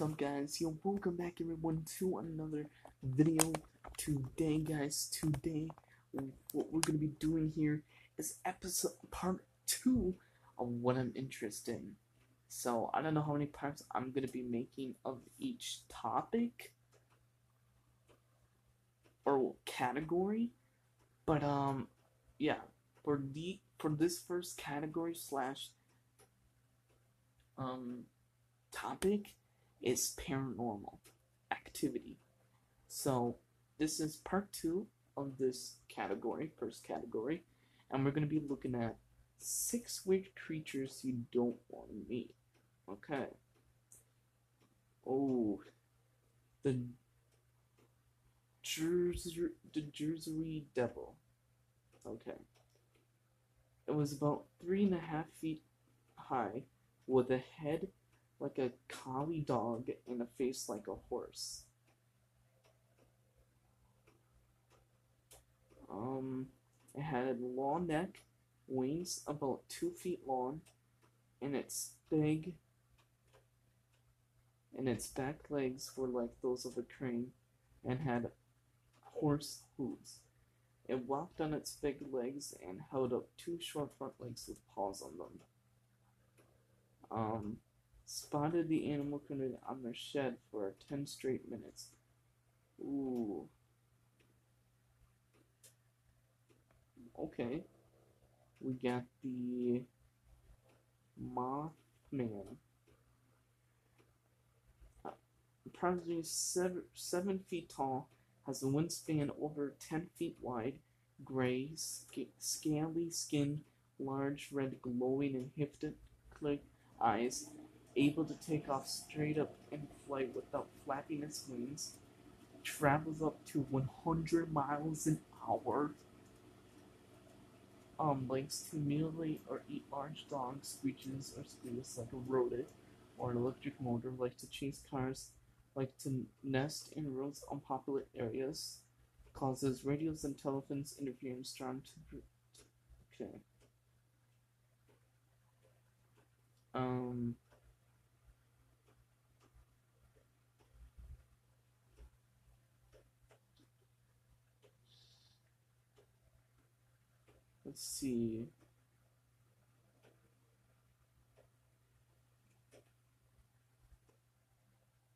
What's up guys? Yo, welcome back everyone to another video. Today guys, today what we're gonna be doing here is episode part two of what I'm interested in. So I don't know how many parts I'm gonna be making of each topic or category. But um yeah, for the for this first category slash um topic is paranormal activity. So this is part two of this category, first category, and we're gonna be looking at six weird creatures you don't want to meet. Okay. Oh, the Jersey, the Jersey Devil. Okay. It was about three and a half feet high, with a head like a collie dog and a face like a horse. Um, it had a long neck, wings about two feet long, and its big, and its back legs were like those of a crane, and had horse hooves. It walked on its big legs and held up two short front legs with paws on them. Um, spotted the animal committed on their shed for 10 straight minutes. Ooh. Okay. We got the Mothman. Uh, approximately seven, seven feet tall, has a wingspan over 10 feet wide, gray, sc scaly skin, large red glowing and hypnotic eyes, able to take off straight up in flight without flapping its wings, travels up to 100 miles an hour, um, likes to mutilate or eat large dogs, screeches or squeals like a rodent or an electric motor, likes to chase cars, like to nest in roads on popular areas, causes radios and telephones interference, to. Okay. Um. Let's see.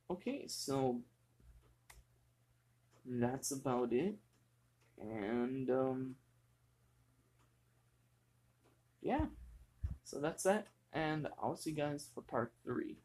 Okay, so that's about it. And, um, yeah. So that's that. And I'll see you guys for part three.